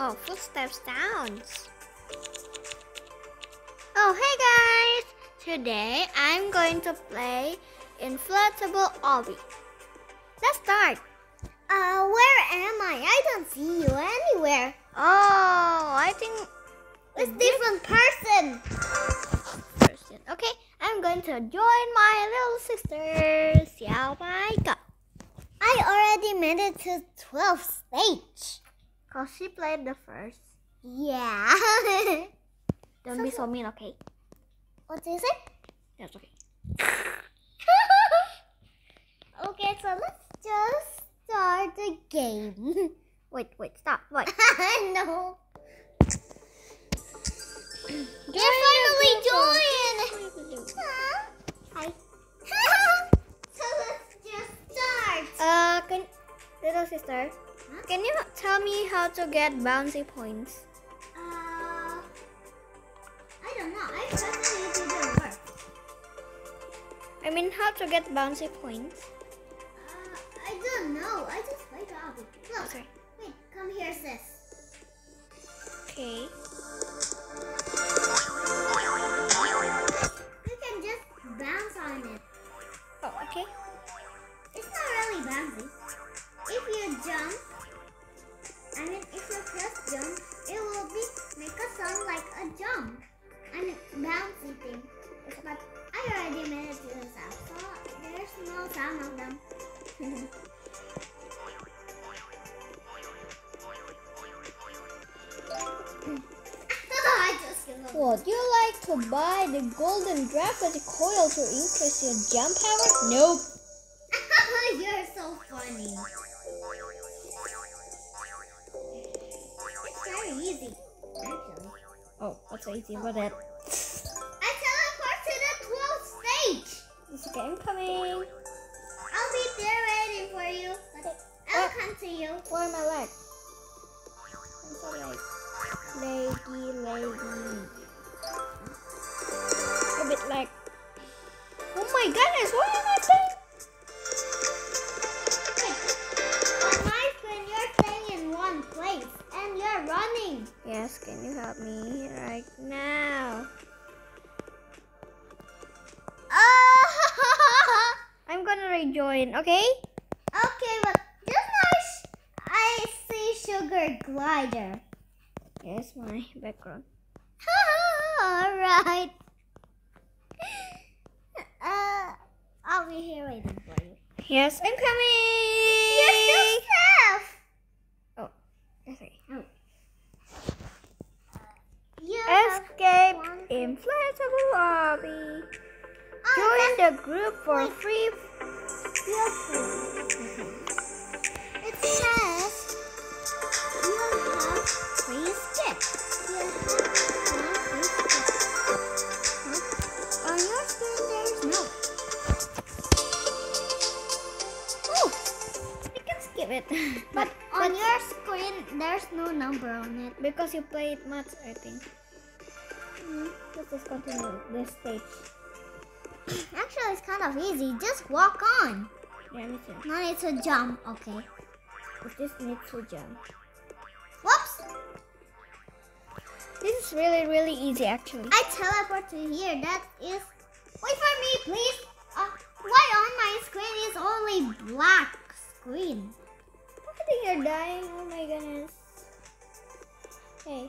Oh, footsteps sounds. Oh, hey guys! Today I'm going to play Inflatable Obby. Let's start. Uh, where am I? I don't see you anywhere. Oh, I think It's different person. person. Okay, I'm going to join my little sister. Xiao Bai Go. I already made it to 12th stage. Cause she played the first. Yeah. Don't be so mean, okay? what do you say? That's okay. Okay, so let's just start the game. Wait, wait, stop. Wait. no. You're finally joined. Huh? Hi. so let's just start. Uh, can little sister, Huh? can you tell me how to get bouncy points? Uh, I don't know. I personally didn't work. I mean, how to get bouncy points? Uh, I don't know. I just played Obby. Look, Okay. wait, come here, sis. Okay. Jump power? Nope. You're so funny. It's very easy, actually. Oh, what's so easy about that? I teleport to the 12th stage. It's okay, I'm coming. I'll be there waiting for you. But I'll Uh, come to you. Where are my legs? I'm so like leggy, my goodness! What am I saying? On my screen, you're staying in one place and you're running. Yes, can you help me right now? Oh! I'm gonna rejoin, okay? okay, but just now I see Sugar Glider. Yes, my background. Alright. Uh, I'll be here waiting for you. Yes, I'm coming. You're still safe. Okay. You Escape inflatable lobby. Oh, Join the group for free. Because you play it much, I think. Mm. Let's just continue this stage. Actually, it's kind of easy. Just walk on. Yeah, me too. No need to jump. Okay. It just needs to jump. Whoops! This is really, really easy actually. I teleport to here. That is. Wait for me, please. Uh, why on my screen is only black screen? I think you're dying. Oh my goodness. Hey,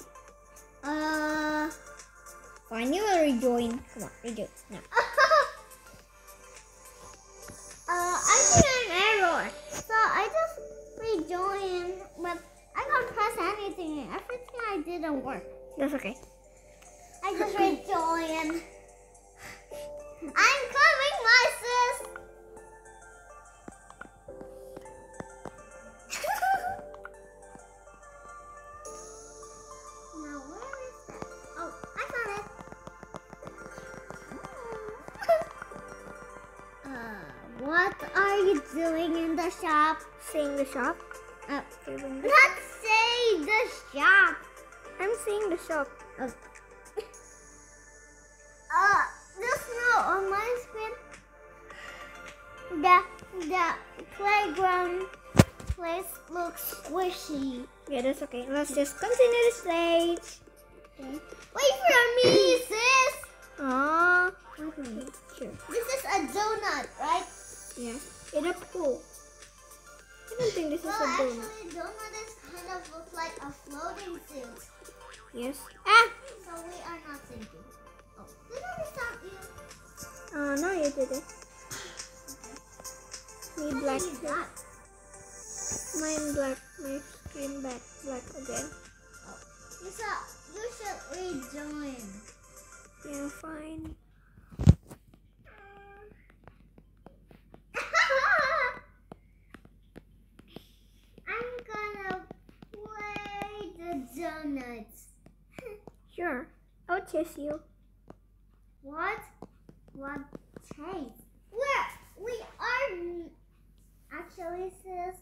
Uh. fine, you will rejoin. Come on, rejoin. No. uh, I see an error. So I just rejoined, but I can't press anything. Everything I didn't work. That's okay. I just rejoined. I'm coming, my sis. Doing in the shop? Seeing the shop. Uh, Saving the- not say the shop. I'm seeing the shop. Uh, just now on my screen, the the playground place looks squishy. Yeah, that's okay. Let's just continue the stage. Okay. Wait for me, sis. Aww. Okay. Sure. This is a donut, right? Yeah. A pool. I don't think this is a donut. actually, donut is kind of look like a floating suit. Yes. Ah! So we are not sinking. Oh, did I stop you? Oh, no, you didn't. Me How black. Mine black. My screen back black again. You should, you should rejoin. Yeah, fine. I'm gonna play the donuts. Sure. I'll you. What? What taste? Where we are actually sis.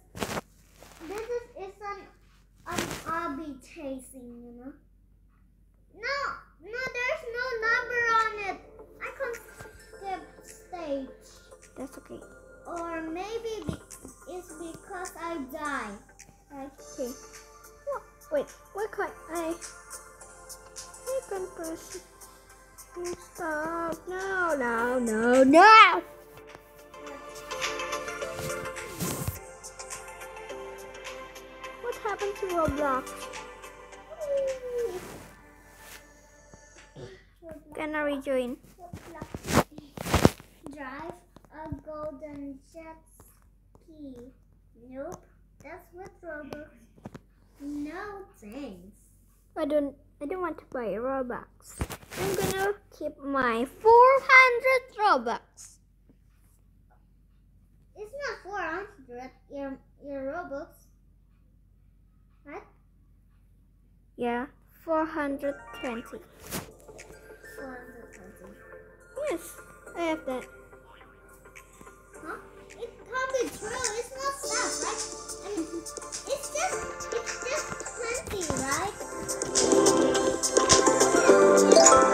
This is is an obby tasting, you know. No, no, there's no number on it. I can skip stage, That's okay. or maybe be- it's because I die. Okay. Oh, wait. Why can't I? I can press. Stop. No, no, no, no! What happened to Roblox? Can I rejoin. Drive a golden jet ski. Nope, that's with Robux. No thanks. I don't. I don't want to buy Robux. I'm gonna keep my 400 Robux. It's not 400 your, your Robux. Right? Yeah, 420. 420. Yes, I have that. It true. It's not right? I mean, it's just, it's just plenty,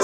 right?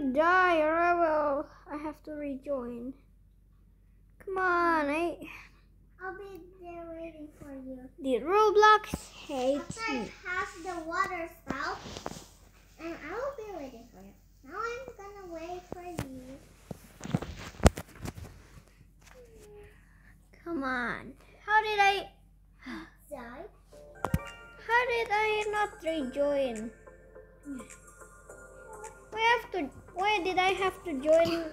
I die or I will. I have to rejoin. Come on, mm. I. I'll be there waiting for you. The Roblox hates After I me. pass the water spout, and I will be waiting for you. Now I'm gonna wait for you. Come on. How did I. Die. How did I not rejoin. We have to? Why did I have to join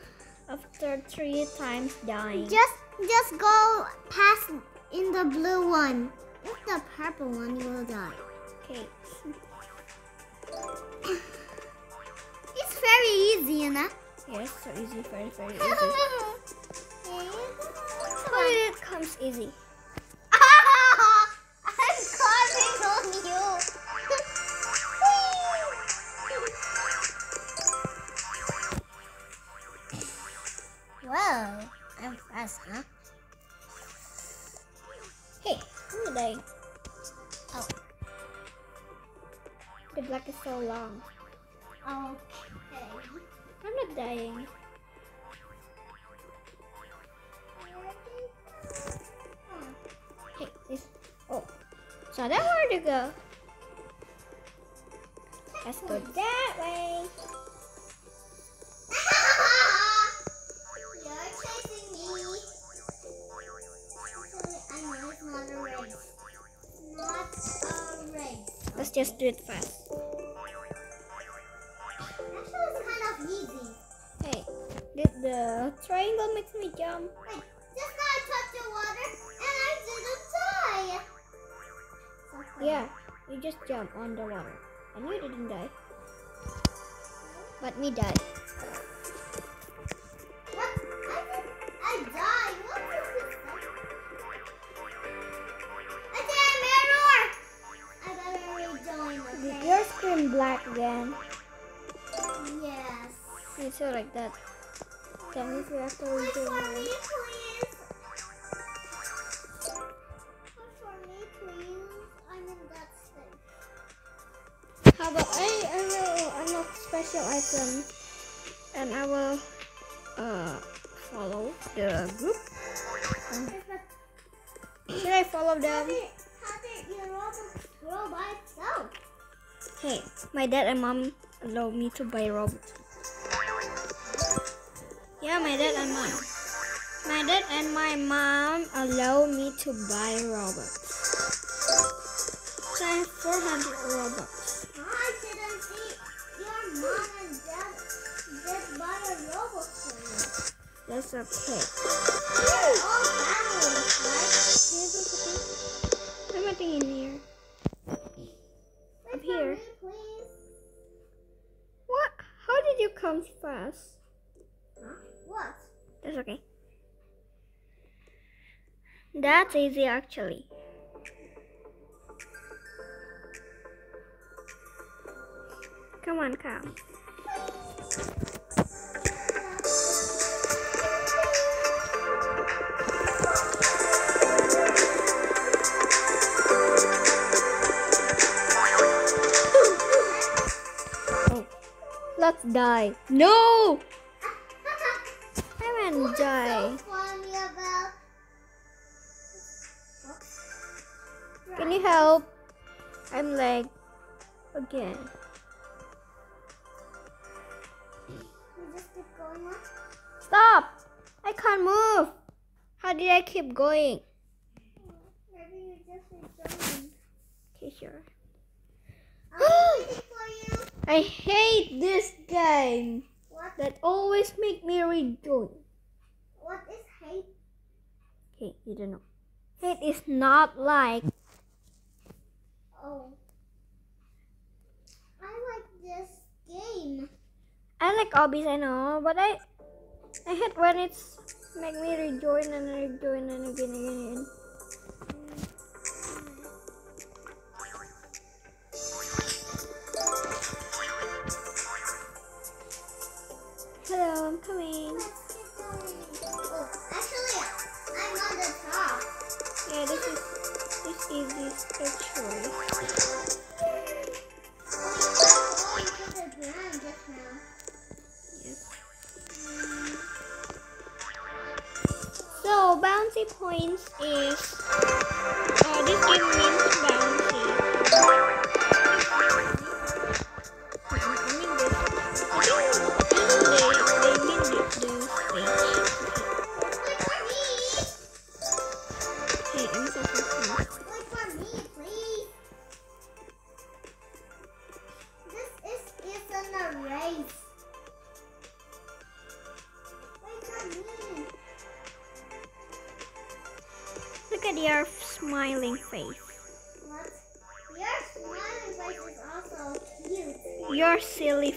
after three times dying? Just just go past in the blue one. If the purple one, you will die. Okay. It's very easy, you know. Yes, so easy, very very easy. How did it comes easy? Go? Let's go that way. You're chasing me. I know it's not a race. Not a race. Let's just do it fast. Actually, it's kind of easy. Hey, did the triangle makes me jump? Wait, Yeah, you just jump on the water. And you didn't die. But me died. What? I did. I died. What is this? I did a mirror. I gotta rejoin. Did your screen black again? Yes. It's so like that. Can we see after we do for special item and I will uh follow the group. Um, should I follow How them? did, how did your Robux grow by itself? Hey, my dad and mom allow me to buy Robux. Yeah, my dad and mom. My dad and my mom allow me to buy Robux. So I have 400 Robux. That's all families, right? Yeah. There's nothing in here. Wait Up here. me. What? How did you come fast? Huh? What? That's okay. That's easy actually. Come on, come. Let's die. No! I die. So funny about. Can you help? I'm like again. We just keep going on. Stop! I can't move. How did I keep going? Maybe you just rejoined. Okay, sure. Ah, I'm waiting for you. I hate this game What? that always make me rejoin. What is hate? Okay, you don't know. Hate is not like Oh. I like this game. I like obbies, I know, but I I hate when it's make me rejoin and rejoin and again again again. Hello, I'm coming. Let's keep going. Oh, actually, I'm on the top. Yeah, this is this is this actually. Oh, you put the ground just now. Yes. So bouncy points is uh, this game means bouncy.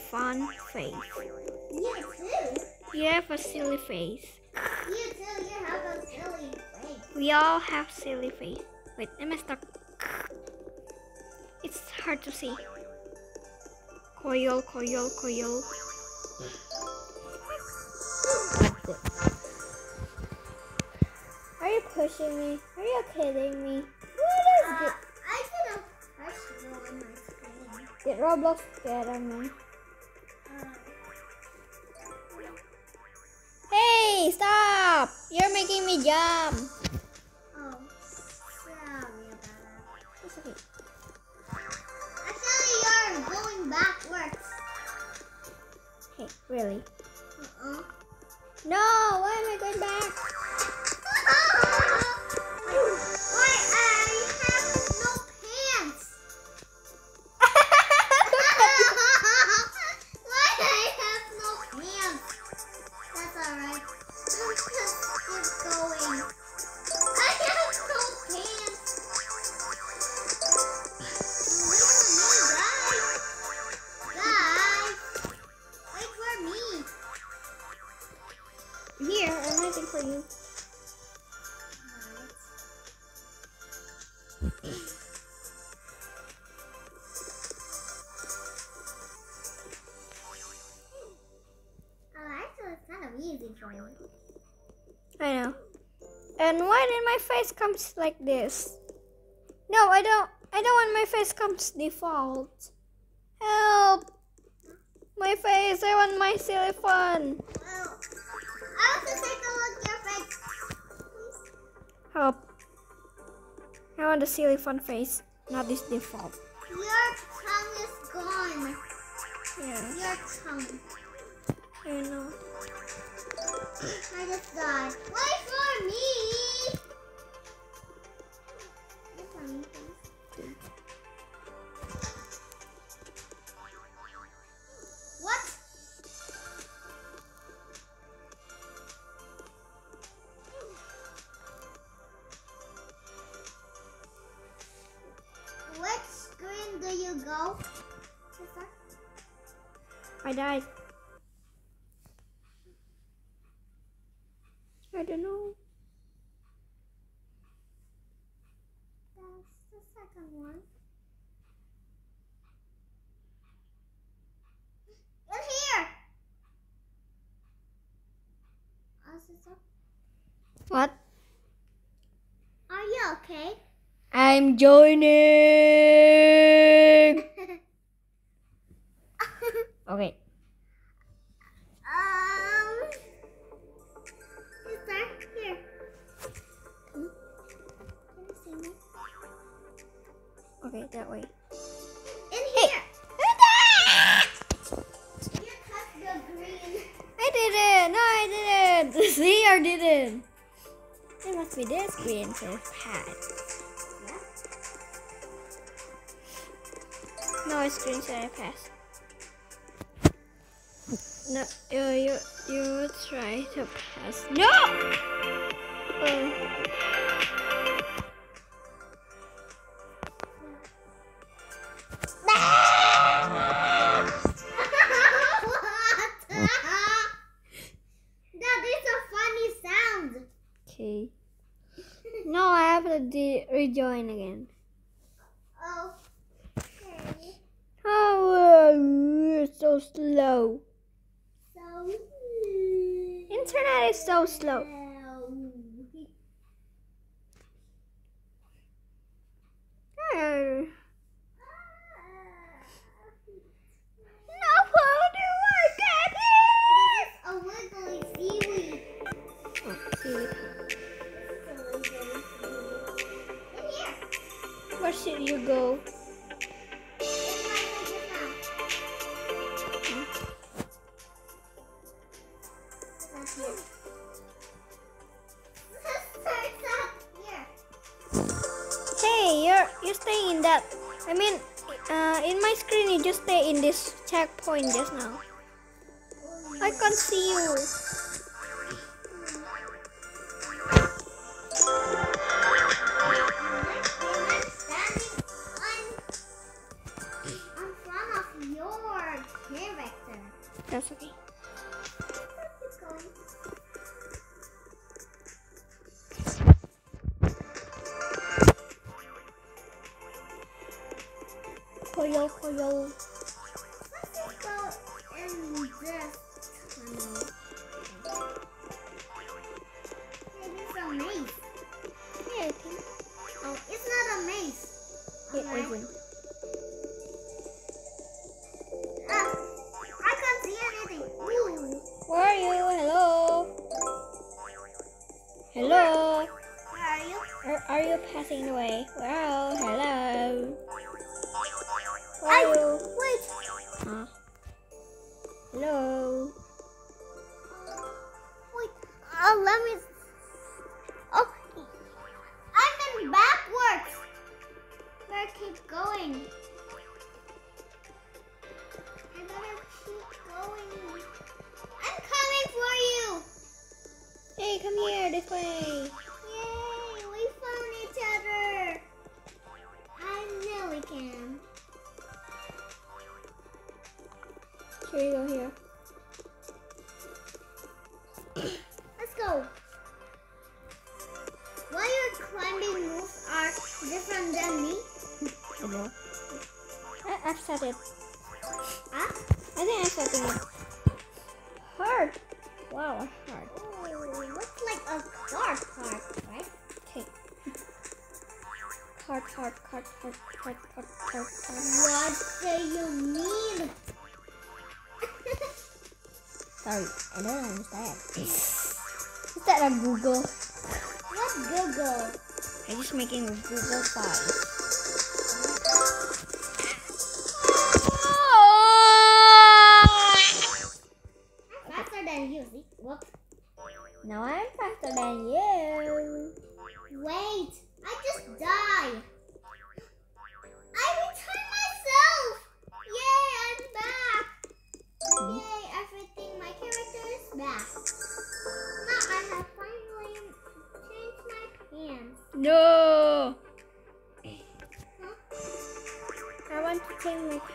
Fun face. You too. You have a silly face. You too. You have a silly face. We all have silly face. Wait, am I stuck? It's hard to see. Coil, coil, coil. Are you pushing me? Are you kidding me? What is Uh? I couldn't push you on my screen. Did Roblox get on me? Hey, stop! You're making me jump. oh, sorry about that. It's okay. Actually, you're going backwards. Hey, really? Uh-uh. No, why am I going comes like this? No, I don't. I don't want my face comes default. Help! My face. I want my silly fun. Well, I want to take a look at your face. Help! I want the silly fun face, not this default. Your tongue is gone. Yeah, Your tongue. I know. I just died. Wait for me. What? Which screen do you go? I died. I don't know. That's the second one. In here. What? Are you okay? I'm joining. Okay. Okay, that way. In here. You touched the green. I didn't. No, I didn't. See, I didn't. It must be this green says pad. No, it's green says I pass. No, you you you try to pass. No. Oh. Okay. No, I have to de- rejoin again. Oh. Okay. Oh, it's so slow. So. Internet is so slow. back there. That's okay. Koyo, koyo. let me What do you mean? Sorry, I don't understand. Is that on Google? What Google? I'm just making a Google file.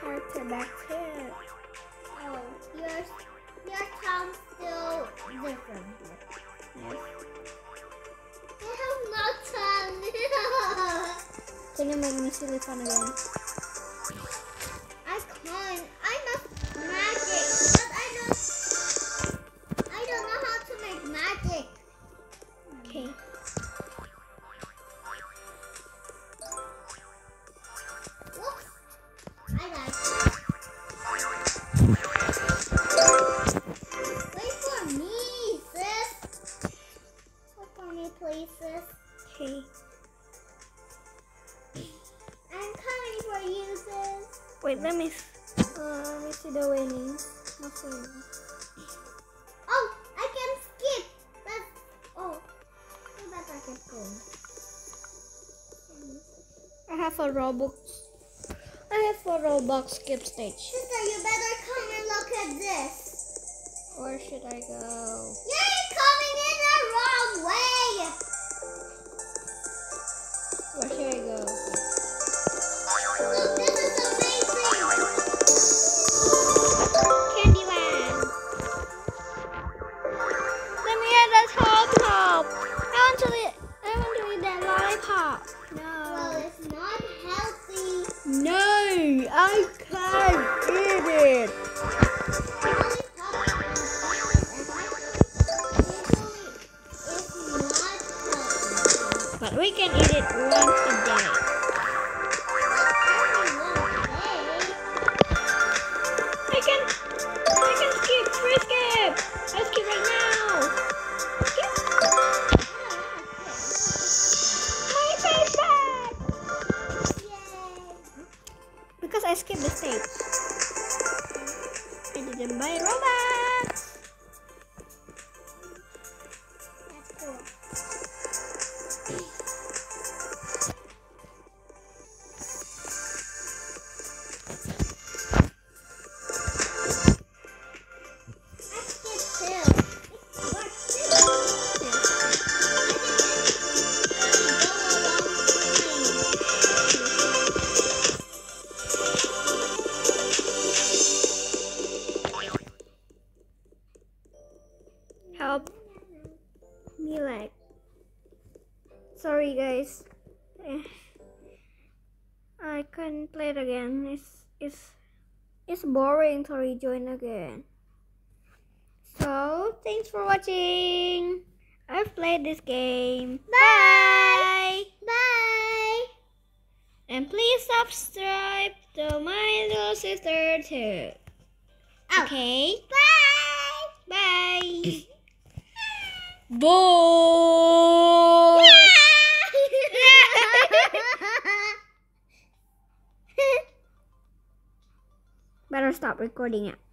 character back here. Oh, your, your town's still different. Yes. I have no time. Can you make me silly fun again? have a Robux. I have a Robux skip stage. Sister, you better come and look at this. Where should I go? You're coming in the wrong way. but we can eat it once a day. Sorry guys. Eh, I can't play it again. It's it's it's boring to rejoin again. So thanks for watching. I've played this game. Bye. Bye. And please subscribe to my little sister too. Oh. Okay. Bye. Bye. Bye. Better stop recording it.